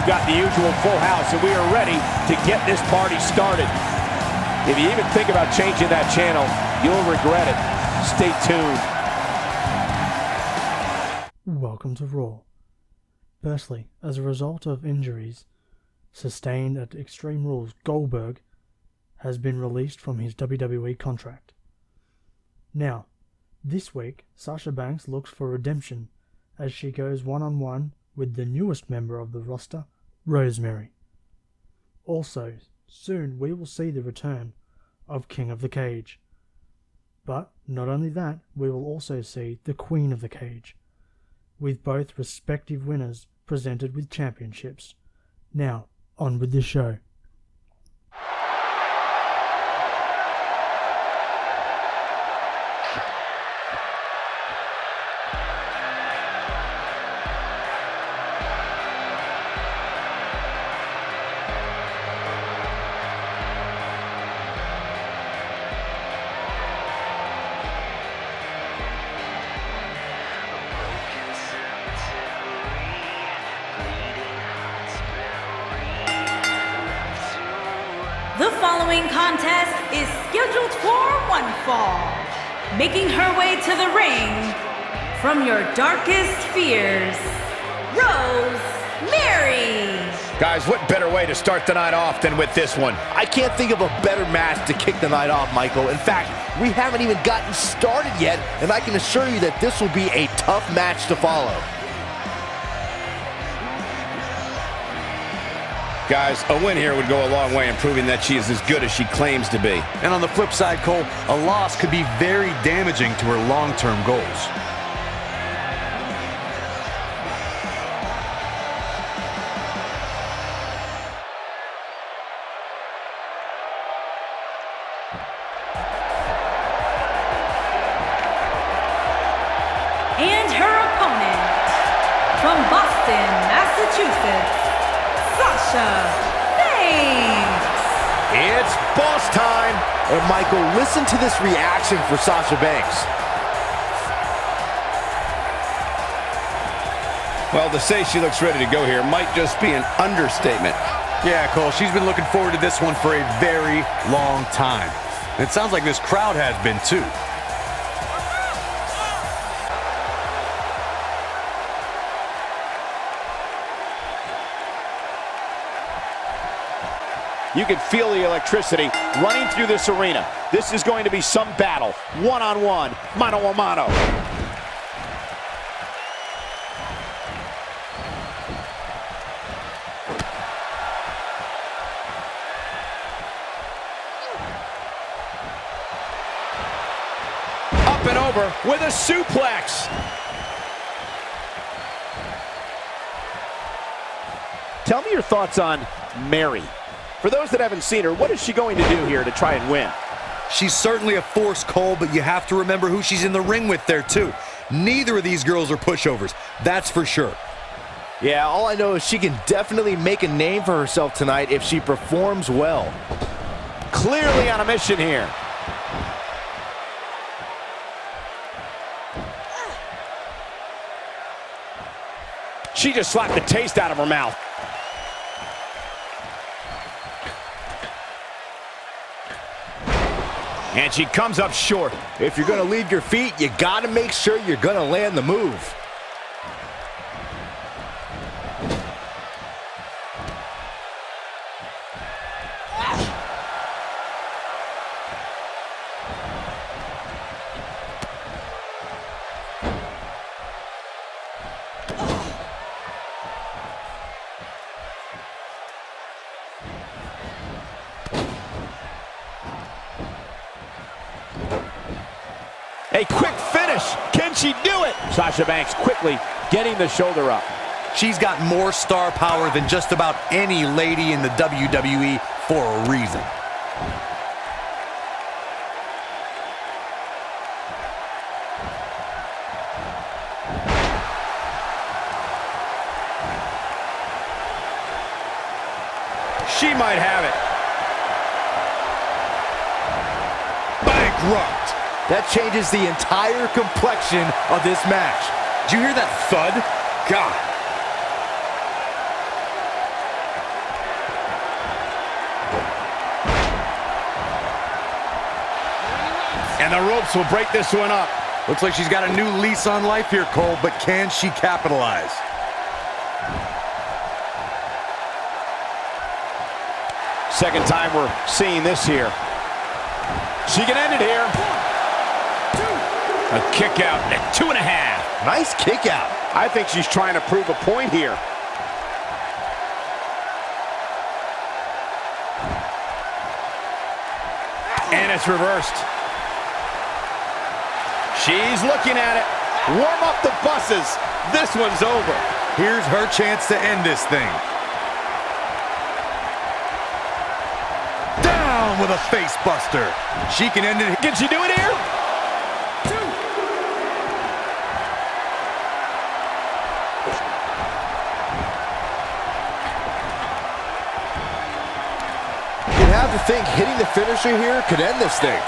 We've got the usual full house, and we are ready to get this party started. If you even think about changing that channel, you'll regret it. Stay tuned. Welcome to Raw. Firstly, as a result of injuries sustained at Extreme Rules, Goldberg has been released from his WWE contract. Now, this week, Sasha Banks looks for redemption as she goes one on one with the newest member of the roster, Rosemary. Also, soon we will see the return of King of the Cage. But not only that, we will also see the Queen of the Cage, with both respective winners presented with championships. Now, on with the show. Following contest is scheduled for one fall. Making her way to the ring from your darkest fears, Rose Mary. Guys, what better way to start the night off than with this one? I can't think of a better match to kick the night off, Michael. In fact, we haven't even gotten started yet, and I can assure you that this will be a tough match to follow. Guys, a win here would go a long way in proving that she is as good as she claims to be. And on the flip side, Cole, a loss could be very damaging to her long-term goals. Sasha Banks. It's boss time. And Michael, listen to this reaction for Sasha Banks. Well, to say she looks ready to go here might just be an understatement. Yeah, Cole, she's been looking forward to this one for a very long time. It sounds like this crowd has been too. You can feel the electricity running through this arena. This is going to be some battle. One-on-one, mano a mano. Up and over with a suplex. Tell me your thoughts on Mary. For those that haven't seen her, what is she going to do here to try and win? She's certainly a force, Cole, but you have to remember who she's in the ring with there, too. Neither of these girls are pushovers, that's for sure. Yeah, all I know is she can definitely make a name for herself tonight if she performs well. Clearly on a mission here. She just slapped the taste out of her mouth. And she comes up short. If you're going to leave your feet, you got to make sure you're going to land the move. A quick finish. Can she do it? Sasha Banks quickly getting the shoulder up. She's got more star power than just about any lady in the WWE for a reason. That changes the entire complexion of this match. Did you hear that thud? God. And the ropes will break this one up. Looks like she's got a new lease on life here, Cole, but can she capitalize? Second time we're seeing this here. She can end it here. A kick out at two and a half. Nice kick out. I think she's trying to prove a point here. And it's reversed. She's looking at it. Warm up the buses. This one's over. Here's her chance to end this thing. Down with a face buster. She can end it. Can she do it here? Think hitting the finisher here could end this thing.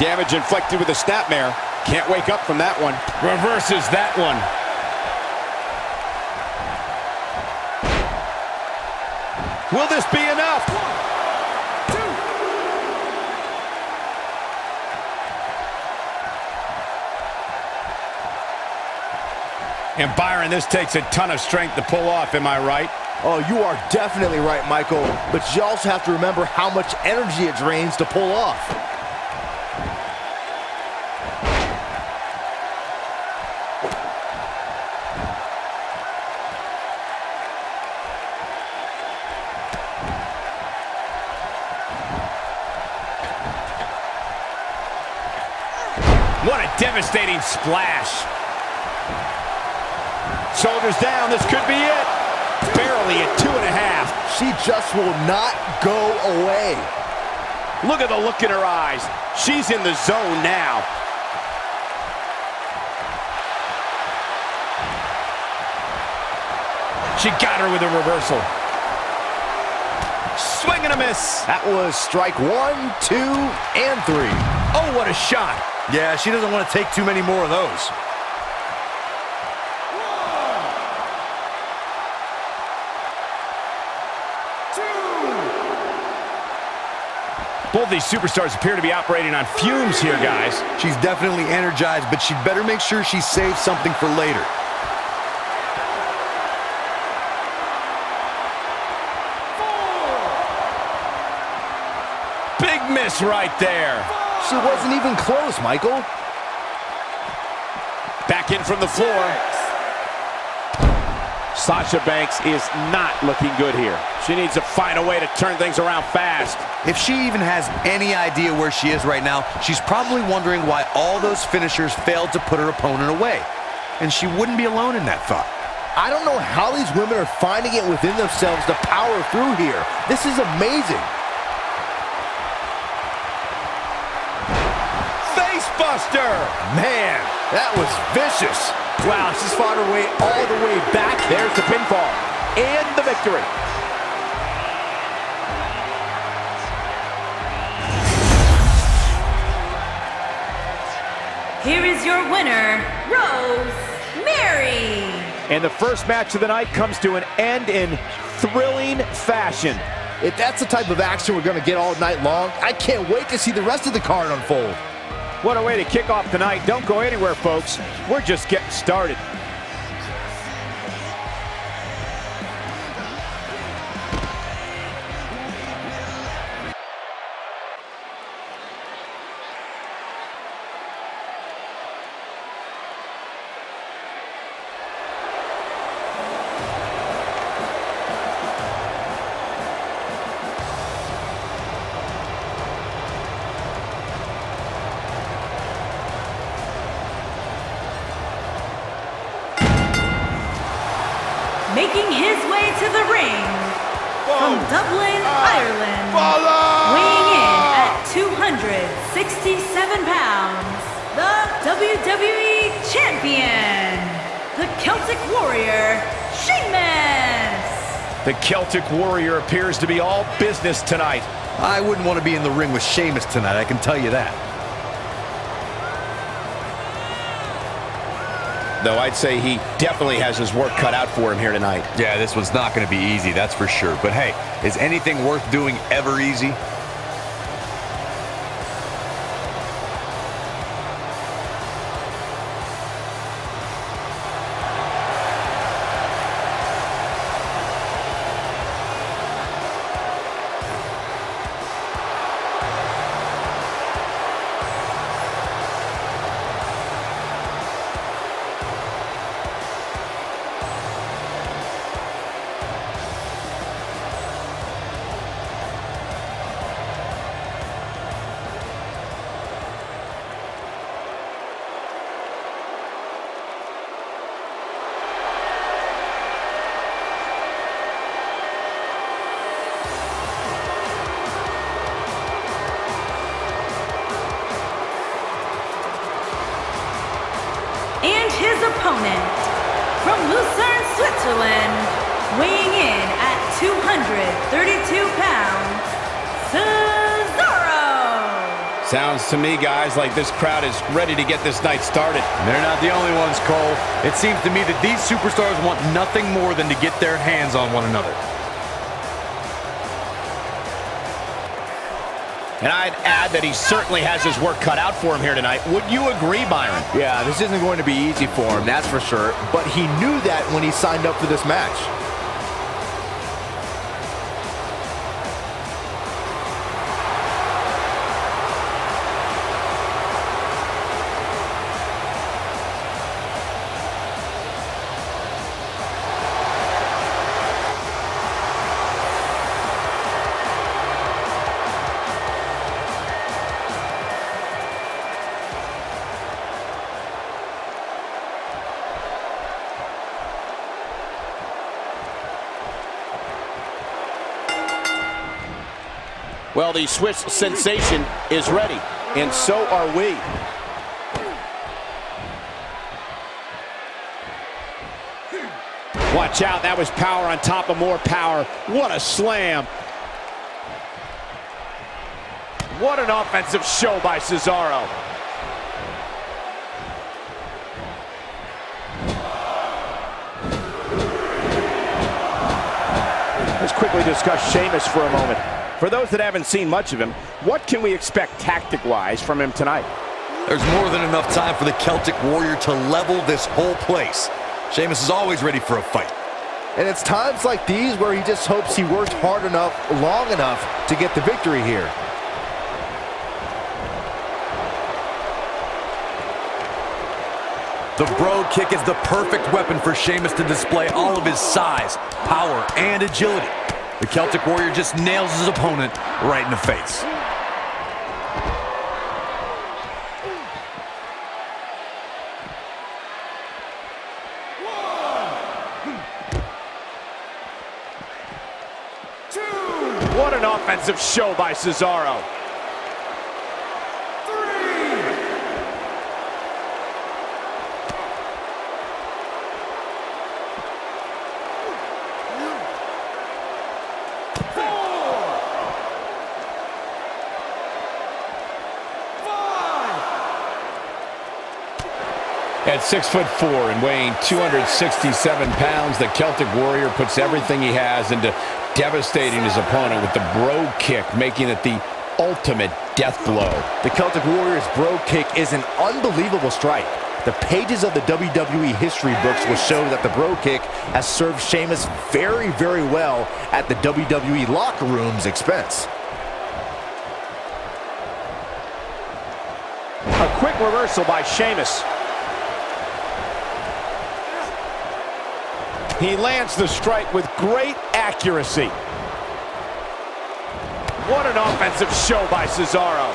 Damage inflicted with a snapmare. Can't wake up from that one. Reverses that one. Will this be enough? And Byron, this takes a ton of strength to pull off, am I right? Oh, you are definitely right, Michael. But you also have to remember how much energy it drains to pull off. What a devastating splash. Shoulders down, this could be it. Barely at two and a half. She just will not go away. Look at the look in her eyes. She's in the zone now. She got her with a reversal. Swing and a miss. That was strike one, two, and three. Oh, what a shot. Yeah, she doesn't want to take too many more of those. Both these superstars appear to be operating on fumes here, guys. She's definitely energized, but she'd better make sure she saves something for later. Big miss right there. She wasn't even close, Michael. Back in from the floor. Sasha Banks is not looking good here. She needs to find a way to turn things around fast. If she even has any idea where she is right now, she's probably wondering why all those finishers failed to put her opponent away. And she wouldn't be alone in that thought. I don't know how these women are finding it within themselves to power through here. This is amazing. Facebuster! Man, that was vicious. Wow, she's fought her way all the way back. There's the pinfall and the victory. Here is your winner, Rose Mary. And the first match of the night comes to an end in thrilling fashion. If that's the type of action we're going to get all night long, I can't wait to see the rest of the card unfold. What a way to kick off tonight. Don't go anywhere, folks. We're just getting started. Sheamus. Celtic Warrior appears to be all business tonight. I wouldn't want to be in the ring with Sheamus tonight, I can tell you that. Though I'd say he definitely has his work cut out for him here tonight. Yeah, this one's not going to be easy, that's for sure. But hey, is anything worth doing ever easy? Opponent, from Lucerne, Switzerland, weighing in at 232 pounds, Cesaro! Sounds to me, guys, like this crowd is ready to get this night started. They're not the only ones, Cole. It seems to me that these superstars want nothing more than to get their hands on one another. And I'd add that he certainly has his work cut out for him here tonight. Would you agree, Byron? Yeah, this isn't going to be easy for him, that's for sure. But he knew that when he signed up for this match. Well, the Swiss sensation is ready, and so are we. Watch out, that was power on top of more power. What a slam. What an offensive show by Cesaro. Let's quickly discuss Sheamus for a moment. For those that haven't seen much of him, what can we expect tactic-wise from him tonight? There's more than enough time for the Celtic Warrior to level this whole place. Sheamus is always ready for a fight. And it's times like these where he just hopes he worked hard enough, long enough to get the victory here. The Brogue Kick is the perfect weapon for Sheamus to display all of his size, power, and agility. The Celtic Warrior just nails his opponent right in the face. What an offensive show by Cesaro. At six foot four and weighing 267 pounds, the Celtic Warrior puts everything he has into devastating his opponent with the Brogue Kick, making it the ultimate death blow. The Celtic Warrior's Brogue Kick is an unbelievable strike. The pages of the WWE history books will show that the Brogue Kick has served Sheamus very, very well at the WWE locker room's expense. A quick reversal by Sheamus. He lands the strike with great accuracy. What an offensive show by Cesaro.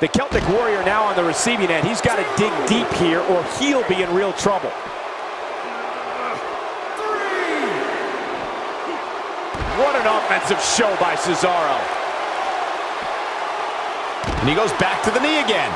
The Celtic Warrior now on the receiving end. He's got to dig deep here or he'll be in real trouble. offensive show by Cesaro. And he goes back to the knee again.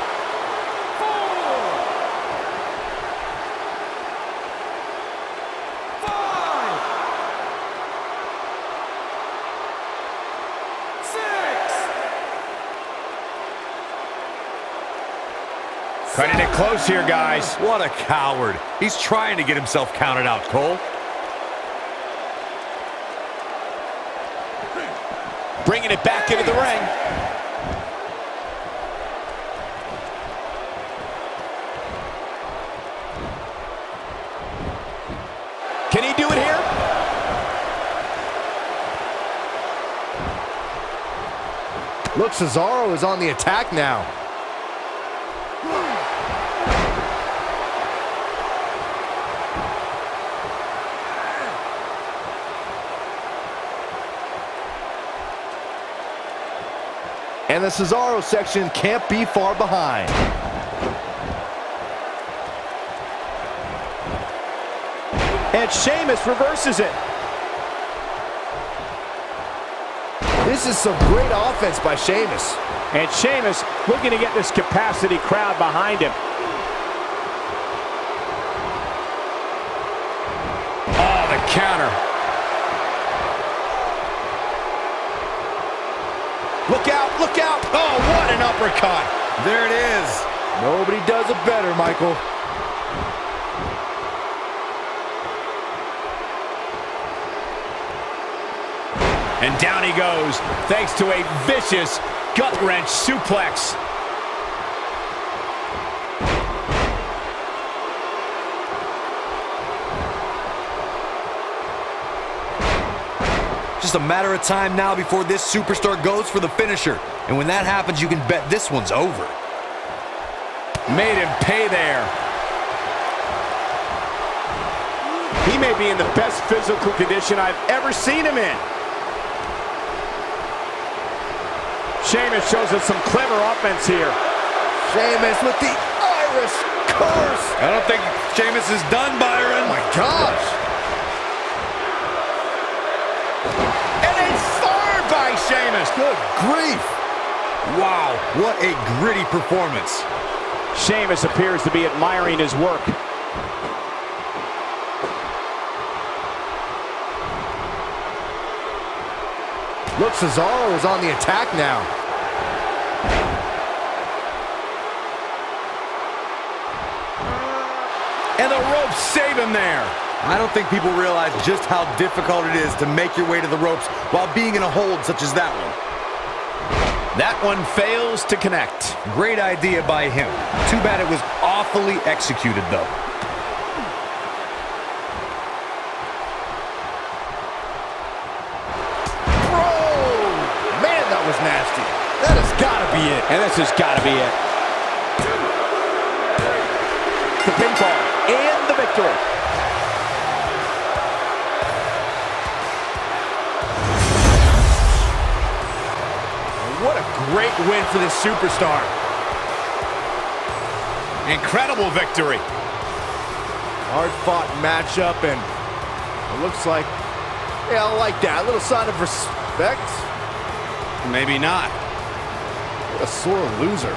Cutting it close here, guys. What a coward. He's trying to get himself counted out, Cole. Bringing it back into the ring. Can he do it here? Look, Cesaro is on the attack now. And the Cesaro section can't be far behind. And Sheamus reverses it. This is some great offense by Sheamus. And Sheamus looking to get this capacity crowd behind him. Oh, the counter. Look out, look out. Oh, what an uppercut. There it is. Nobody does it better, Michael. And down he goes, thanks to a vicious gut-wrench suplex. Just a matter of time now before this superstar goes for the finisher. And when that happens, you can bet this one's over. Made him pay there. He may be in the best physical condition I've ever seen him in. Sheamus shows us some clever offense here. Sheamus with the Irish curse. I don't think Sheamus is done, Byron. Oh my gosh. Sheamus. Good grief. Wow, what a gritty performance. Sheamus appears to be admiring his work. Look, Cesaro is on the attack now. And the ropes save him there. I don't think people realize just how difficult it is to make your way to the ropes while being in a hold such as that one. That one fails to connect. Great idea by him. Too bad it was awfully executed, though. Bro! Man, that was nasty. That has got to be it. And this has got to be it. The pinfall and the victory. What a great win for this superstar. Incredible victory. Hard-fought matchup, and it looks like, yeah, I like that. A little sign of respect. Maybe not. What a sore loser.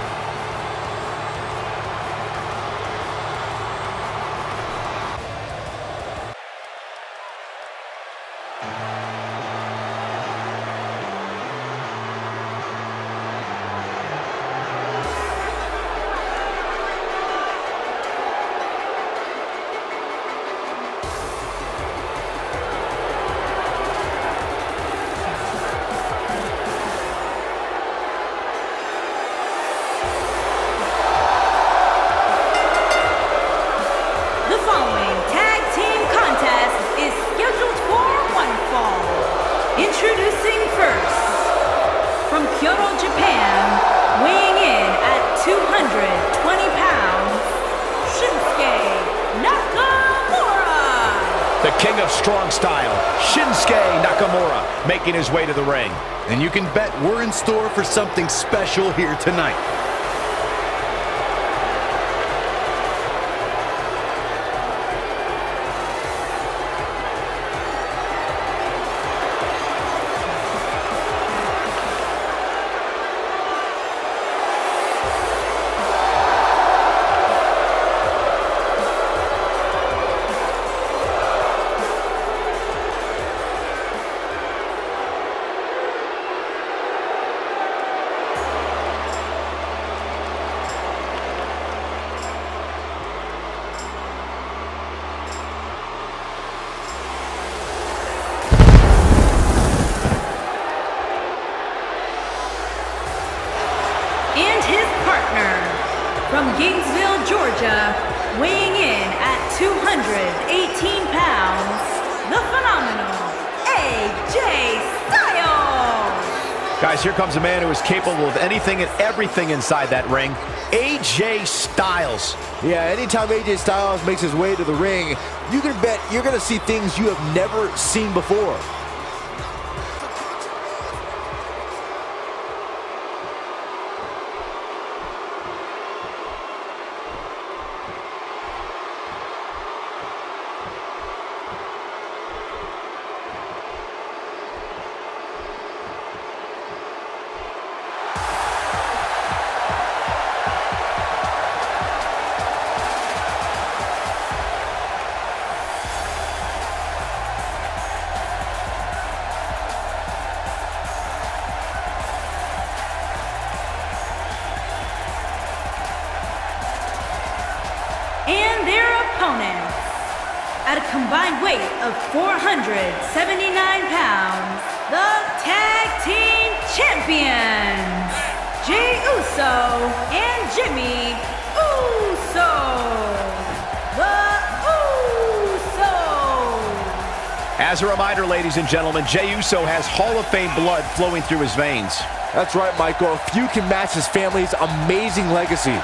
Kyoto, Japan, weighing in at 220 pounds, Shinsuke Nakamura. The king of strong style, Shinsuke Nakamura, making his way to the ring. And you can bet we're in store for something special here tonight. A man who is capable of anything and everything inside that ring. AJ Styles. Yeah, anytime AJ Styles makes his way to the ring, you can bet you're going to see things you have never seen before. Combined weight of 479 pounds, the Tag Team Champions, Jey Uso and Jimmy Uso. The Usos. As a reminder, ladies and gentlemen, Jey Uso has Hall of Fame blood flowing through his veins. That's right, Michael. Few can match his family's amazing legacy.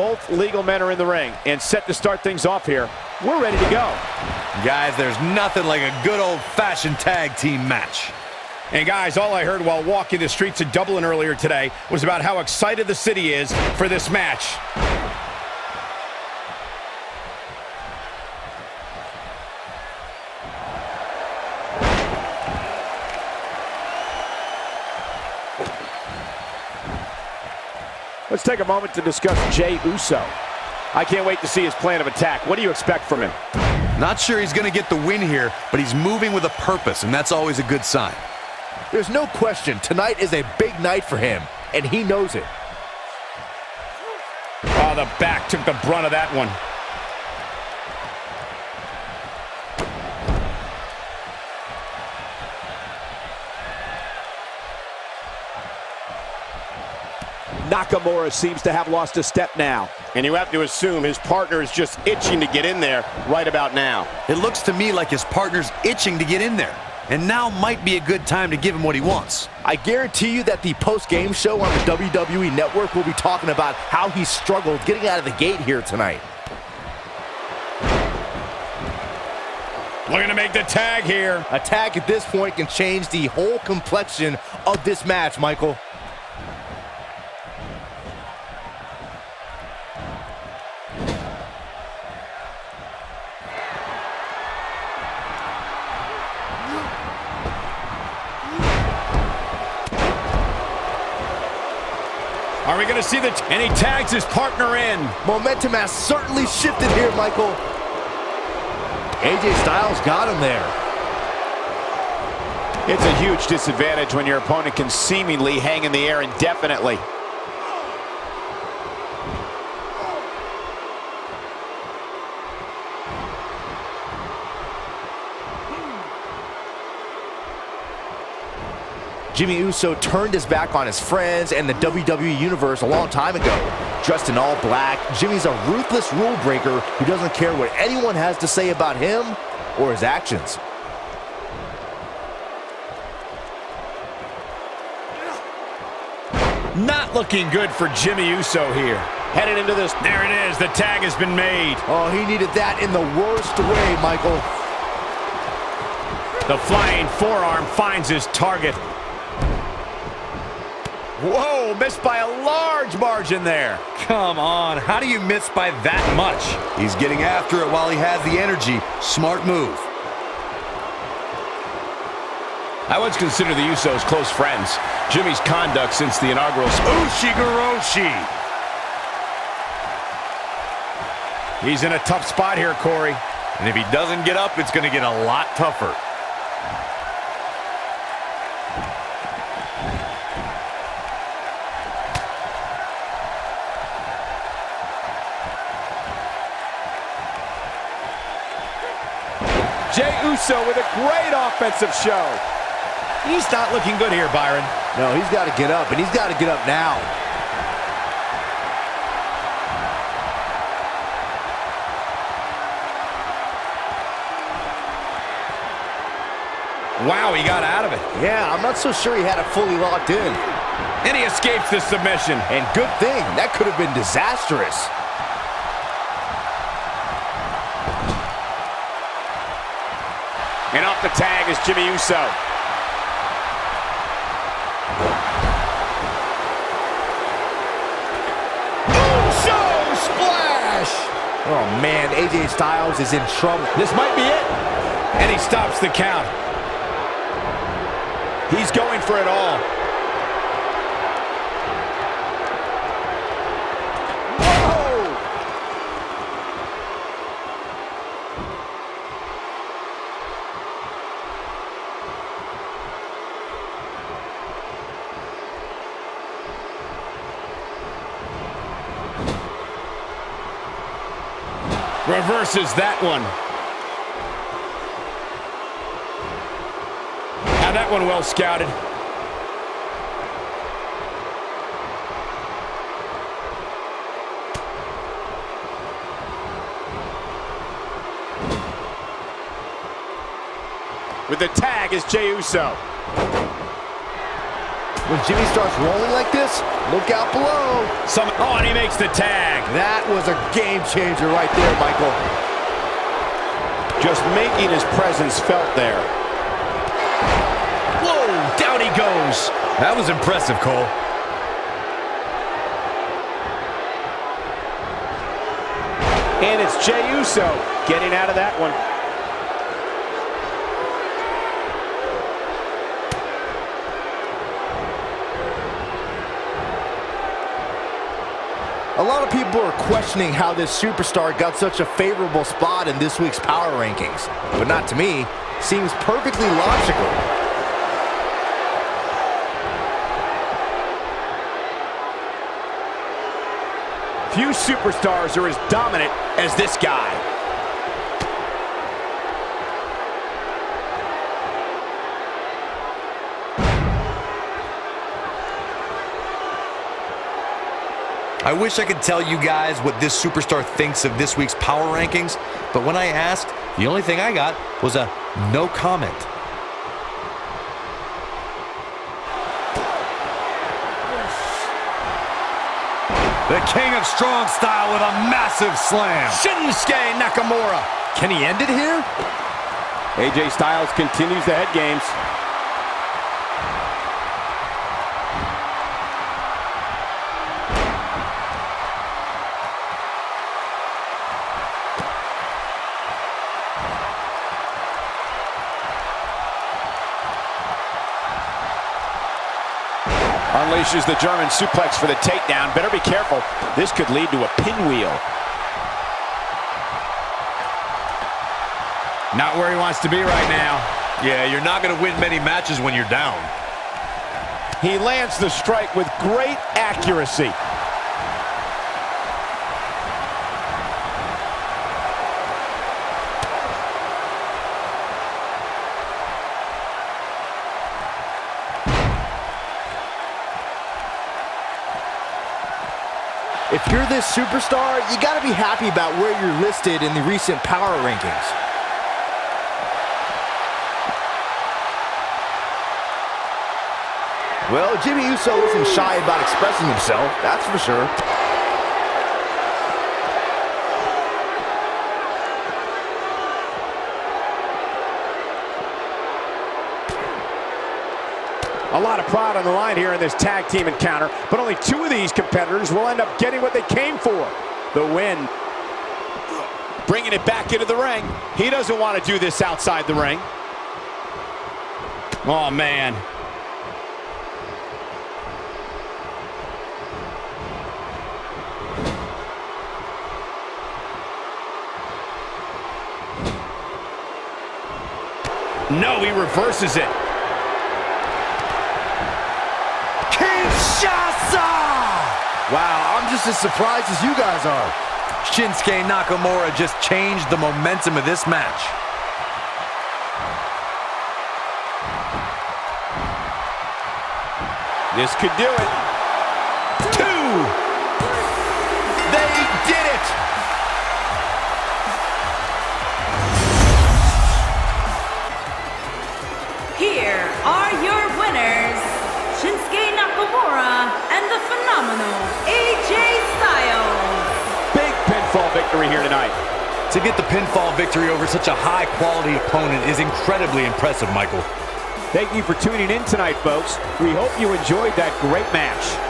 Both legal men are in the ring and set to start things off here. We're ready to go. Guys, there's nothing like a good old-fashioned tag team match. And guys, all I heard while walking the streets of Dublin earlier today was about how excited the city is for this match. Take a moment to discuss Jey Uso. I can't wait to see his plan of attack. What do you expect from him? Not sure he's going to get the win here, but he's moving with a purpose, and that's always a good sign. There's no question, tonight is a big night for him, and he knows it. Oh, the back took the brunt of that one. Nakamura seems to have lost a step now. And you have to assume his partner is just itching to get in there right about now. It looks to me like his partner's itching to get in there. And now might be a good time to give him what he wants. I guarantee you that the post-game show on the WWE Network will be talking about how he struggled getting out of the gate here tonight. Looking to make the tag here. A tag at this point can change the whole complexion of this match, Michael. To see the... and he tags his partner in. Momentum has certainly shifted here, Michael. AJ Styles got him there. It's a huge disadvantage when your opponent can seemingly hang in the air indefinitely. Jimmy Uso turned his back on his friends and the WWE Universe a long time ago. Dressed in all black, Jimmy's a ruthless rule breaker who doesn't care what anyone has to say about him or his actions. Not looking good for Jimmy Uso here. Headed into this. There it is. The tag has been made. Oh, he needed that in the worst way, Michael. The flying forearm finds his target. Whoa, missed by a large margin there. Come on, how do you miss by that much? He's getting after it while he has the energy. Smart move. I once considered the Usos close friends. Jimmy's conduct since the inaugural Ushigoroshi. He's in a tough spot here, Corey. And if he doesn't get up, it's going to get a lot tougher. Jey Uso with a great offensive show. He's not looking good here, Byron. No, he's got to get up, and he's got to get up now. Wow, he got out of it. Yeah, I'm not so sure he had it fully locked in. And he escapes the submission. And good thing, that could have been disastrous. And off the tag is Jimmy Uso. Uso splash! Oh, man, AJ Styles is in trouble. This might be it. And he stops the count. He's going for it all. Whoa! Reverses that one. Now that one well scouted. With the tag is Jey Uso. When Jimmy starts rolling like this, look out below. Some, oh, and he makes the tag. That was a game changer right there, Michael. Just making his presence felt there. Whoa, down he goes. That was impressive, Cole. And it's Jey Uso getting out of that one. A lot of people are questioning how this superstar got such a favorable spot in this week's power rankings. But not to me. Seems perfectly logical. Few superstars are as dominant as this guy. I wish I could tell you guys what this superstar thinks of this week's power rankings, but when I asked, the only thing I got was a no comment. The king of strong style with a massive slam. Shinsuke Nakamura. Can he end it here? AJ Styles continues the head games. Unleashes the German suplex for the takedown. Better be careful. This could lead to a pinfall. Not where he wants to be right now. Yeah, you're not going to win many matches when you're down. He lands the strike with great accuracy. If you're this superstar, you got to be happy about where you're listed in the recent power rankings. Well, Jimmy Uso isn't shy about expressing himself, that's for sure. A lot of pride on the line here in this tag team encounter, but only two of these competitors will end up getting what they came for. The win. Bringing it back into the ring. He doesn't want to do this outside the ring. Oh, man. No, he reverses it. Wow, I'm just as surprised as you guys are. Shinsuke Nakamura just changed the momentum of this match. This could do it. Two! They did it! Here are your winners, Shinsuke Nakamura and the phenomenal AJ Styles. Big pinfall victory here tonight. To get the pinfall victory over such a high-quality opponent is incredibly impressive, Michael. Thank you for tuning in tonight, folks. We hope you enjoyed that great match.